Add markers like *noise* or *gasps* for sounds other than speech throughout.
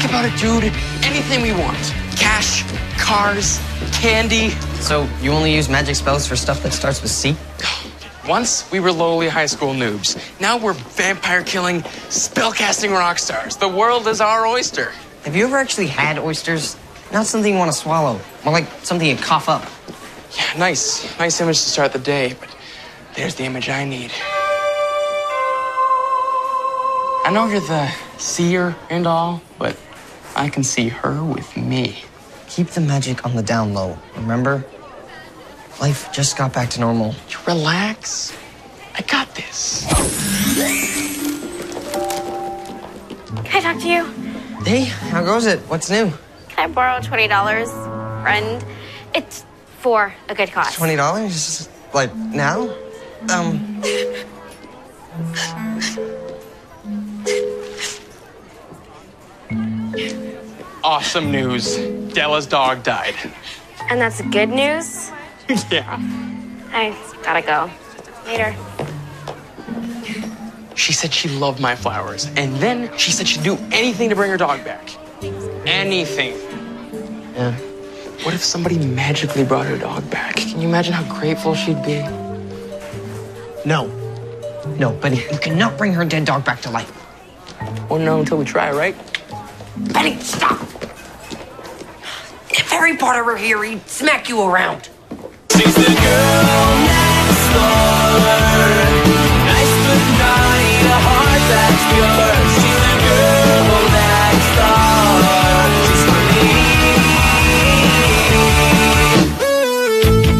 Think about it, dude. Anything we want. Cash, cars, candy. So you only use magic spells for stuff that starts with C? *gasps* Once we were lowly high school noobs. Now we're vampire killing, spellcasting rock stars. The world is our oyster. Have you ever actually had oysters? Not something you want to swallow, more like something you cough up. Yeah, nice. Nice image to start the day, but there's the image I need. I know you're the seer and all, but I can see her with me. Keep the magic on the down low, remember? Life just got back to normal. You relax. I got this. Can I talk to you? Hey, how goes it? What's new? Can I borrow twenty dollars, friend? It's for a good cause. Twenty dollars? Like now? Um. Awesome news. Della's dog died. And that's good news. *laughs* yeah. I gotta go. Later. She said she loved my flowers, and then she said she'd do anything to bring her dog back. Anything. Yeah. What if somebody magically brought her dog back? Can you imagine how grateful she'd be? No. No, Benny, you cannot bring her dead dog back to life. Won't know until we try, right? Benny, stop! Harry Potter were here, he'd smack you around. She's the girl next door. Nice a heart that's pure.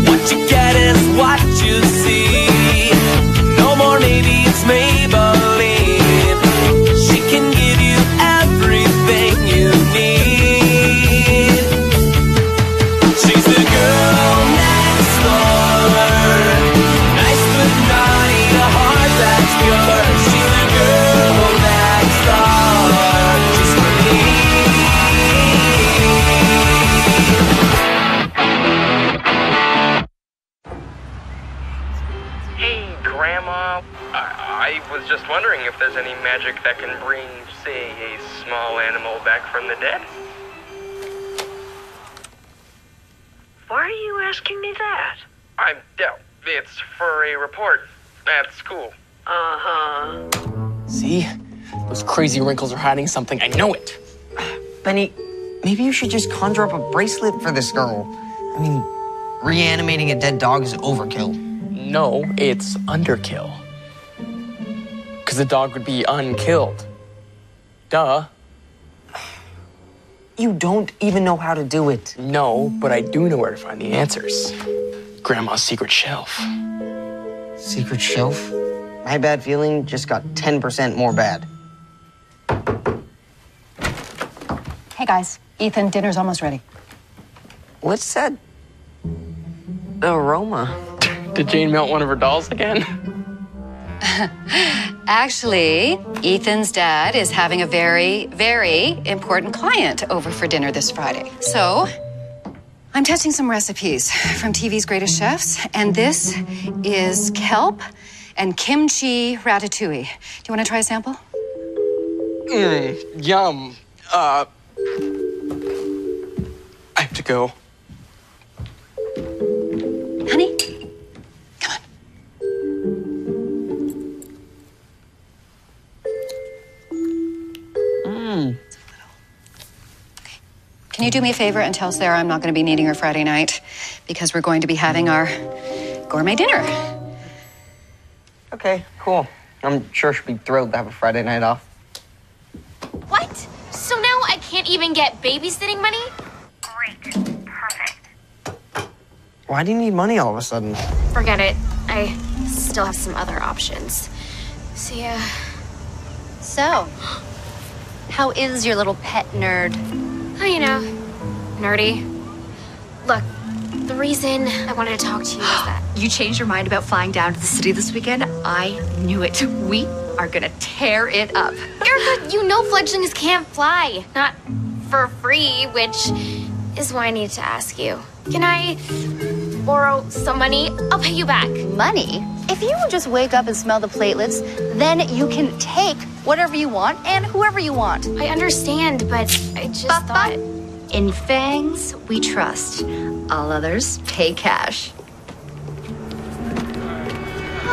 What you get is what you see. Grandma. I, I was just wondering if there's any magic that can bring, say, a small animal back from the dead. Why are you asking me that? I'm no, it's for a report at school. Uh huh. See? Those crazy wrinkles are hiding something. I know it. *sighs* Benny, maybe you should just conjure up a bracelet for this girl. I mean, reanimating a dead dog is overkill. No, it's underkill. Because the dog would be unkilled. Duh. *sighs* You don't even know how to do it. No, but I do know where to find the answers. Grandma's secret shelf. Secret shelf? My bad feeling just got 10% more bad. Hey guys, Ethan, dinner's almost ready. What's that aroma? *laughs* Did Jane melt one of her dolls again? *laughs* Actually, Ethan's dad is having a very, very important client over for dinner this Friday. So, I'm testing some recipes from TV's greatest chefs, and this is kelp and kimchi ratatouille. Do you want to try a sample? Mmm, yum. Uh. I have to go. Honey? Come on. Mmm. Can you do me a favor and tell Sarah I'm not going to be needing her Friday night because we're going to be having our gourmet dinner? Okay, cool. I'm sure she'll be thrilled to have a Friday night off. What? So now I can't even get babysitting money? Great. Perfect. Why do you need money all of a sudden? Forget it. I still have some other options. See ya. So, how is your little pet nerd? Oh, you know, nerdy. Look, the reason I wanted to talk to you is that You changed your mind about flying down to the city this weekend? I knew it. We are gonna tear it up. Erica, you know fledglings can't fly. Not for free, which is why I need to ask you. Can I borrow some money? I'll pay you back. Money? If you just wake up and smell the platelets, then you can take whatever you want and whoever you want. I understand, but I just thought. In Fangs, we trust. All others pay cash.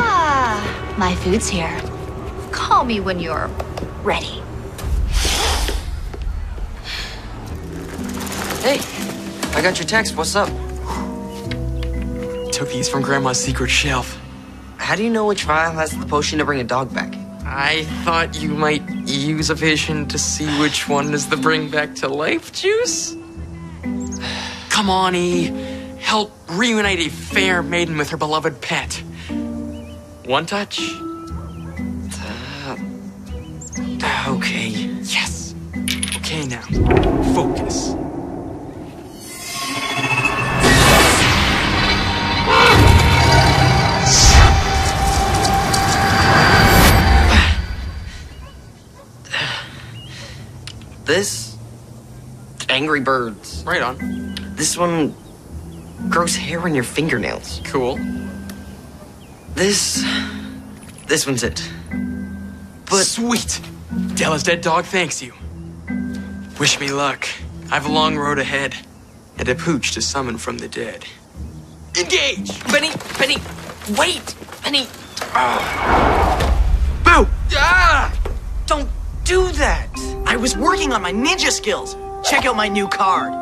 Ah, my food's here. Call me when you're ready. Hey, I got your text. What's up? Took these from Grandma's secret shelf. How do you know which vial has the potion to bring a dog back? I thought you might use a vision to see which one is the bring back to life juice. *sighs* Come on, E. Help reunite a fair maiden with her beloved pet. One touch? Okay. Yes. Okay, now. Focus. This Angry Birds. Right on. This one grows hair on your fingernails. Cool. This this one's it. But Sweet. Della's dead dog thanks you. Wish me luck. I've a long road ahead. And a pooch to summon from the dead. Engage! Benny, Benny, wait, Benny. Boo! Ah! Don't do that. I was working on my ninja skills. Check out my new card.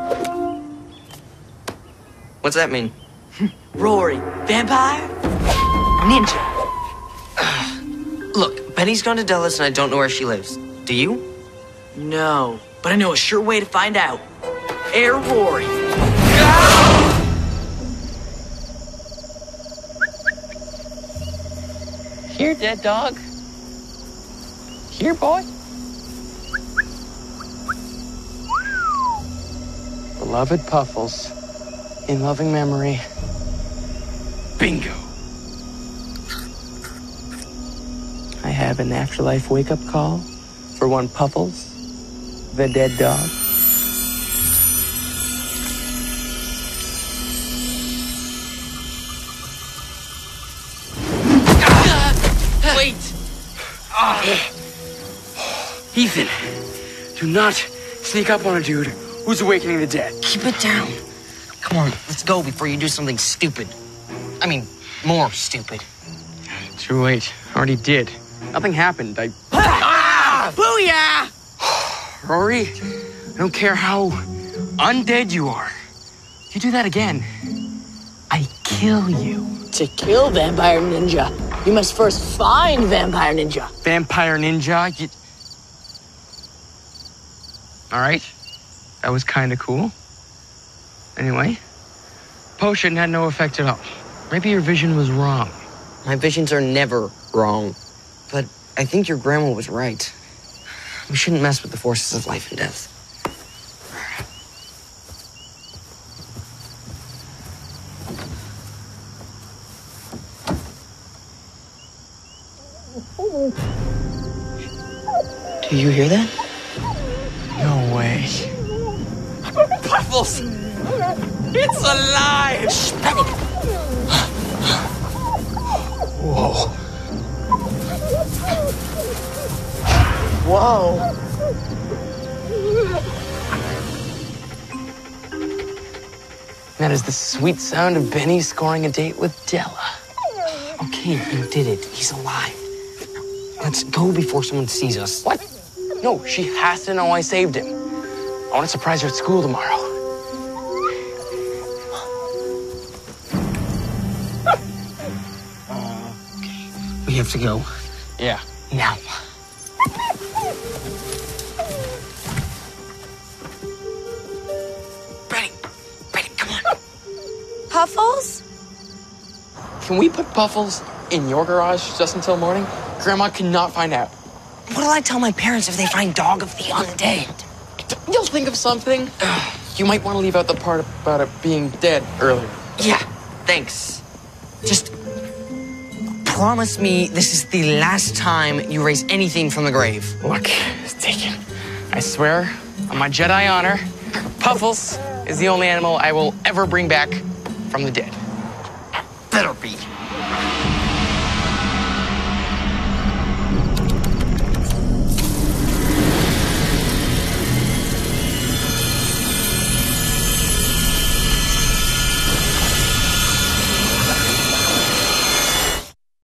What's that mean? *laughs* Rory, vampire, ninja. Look, Benny's gone to Della's and I don't know where she lives. Do you? No, but I know a sure way to find out. Air Rory. Here, dead dog. Here, boy. Beloved Puffles, in loving memory. Bingo. Have an afterlife wake up call for one Puffles, the dead dog. Wait! Ah. Ethan, do not sneak up on a dude who's awakening the dead. Keep it down. Come on, let's go before you do something stupid. I mean, more stupid. Too late. Already did. Nothing happened. I. Ah! *laughs* Booyah! *sighs* Rory, I don't care how undead you are. If you do that again, I kill you. To kill Vampire Ninja, you must first find Vampire Ninja. Vampire ninja. You... All right. That was kind of cool. Anyway, potion had no effect at all. Maybe your vision was wrong. My visions are never wrong. But I think your grandma was right. We shouldn't mess with the forces of life and death. Do you hear that? No way. Puffles! It's alive! Whoa. Whoa. That is the sweet sound of Benny scoring a date with Della. Okay, you did it. He's alive. Let's go before someone sees us. What? No, she has to know I saved him. I want to surprise her at school tomorrow. We have to go Yeah. now. Can we put Puffles in your garage just until morning? Grandma cannot find out. What'll I tell my parents if they find Dog of the Undead? You'll think of something. You might want to leave out the part about it being dead earlier. Yeah, thanks. Just promise me this is the last time you raise anything from the grave. Look, it's taken. I swear, on my Jedi honor, Puffles is the only animal I will ever bring back from the dead. therapy.